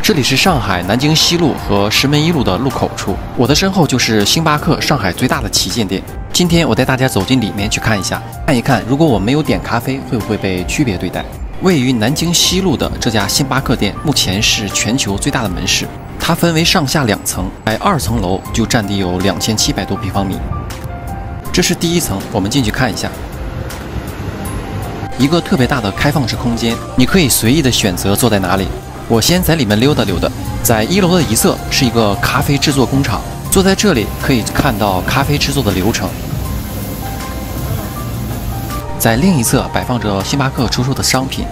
这里是上海南京西路和石门一路的路口处，我的身后就是星巴克上海最大的旗舰店。今天我带大家走进里面去看一下，看一看如果我没有点咖啡，会不会被区别对待。位于南京西路的这家星巴克店，目前是全球最大的门市，它分为上下两层，在二层楼就占地有两千七百多平方米。这是第一层，我们进去看一下。一个特别大的开放式空间，你可以随意的选择坐在哪里。我先在里面溜达溜达，在一楼的一侧是一个咖啡制作工厂，坐在这里可以看到咖啡制作的流程。在另一侧摆放着星巴克出售的商品，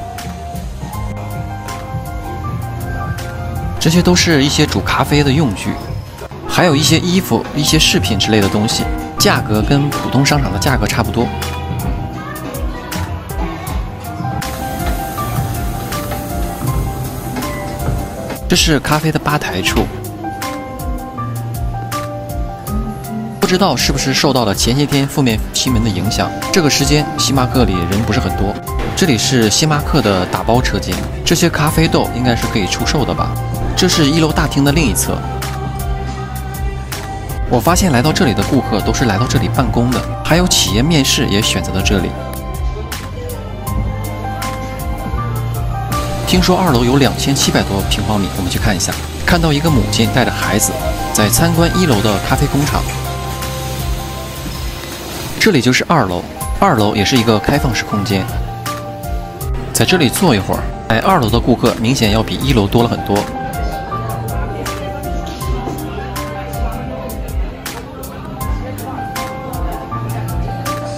这些都是一些煮咖啡的用具，还有一些衣服、一些饰品之类的东西，价格跟普通商场的价格差不多。这是咖啡的吧台处，不知道是不是受到了前些天负面新闻的影响，这个时间星巴克里人不是很多。这里是星巴克的打包车间，这些咖啡豆应该是可以出售的吧？这是一楼大厅的另一侧。我发现来到这里的顾客都是来到这里办公的，还有企业面试也选择了这里。听说二楼有两千七百多平方米，我们去看一下。看到一个母亲带着孩子在参观一楼的咖啡工厂，这里就是二楼。二楼也是一个开放式空间，在这里坐一会儿。哎，二楼的顾客明显要比一楼多了很多。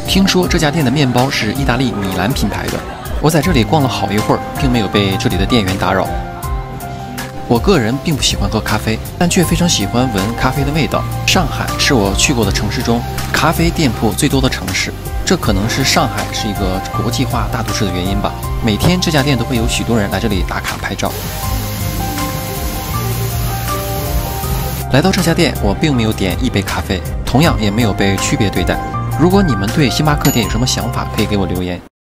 听说这家店的面包是意大利米兰品牌的。我在这里逛了好一会儿，并没有被这里的店员打扰。我个人并不喜欢喝咖啡，但却非常喜欢闻咖啡的味道。上海是我去过的城市中咖啡店铺最多的城市，这可能是上海是一个国际化大都市的原因吧。每天这家店都会有许多人来这里打卡拍照。来到这家店，我并没有点一杯咖啡，同样也没有被区别对待。如果你们对星巴克店有什么想法，可以给我留言。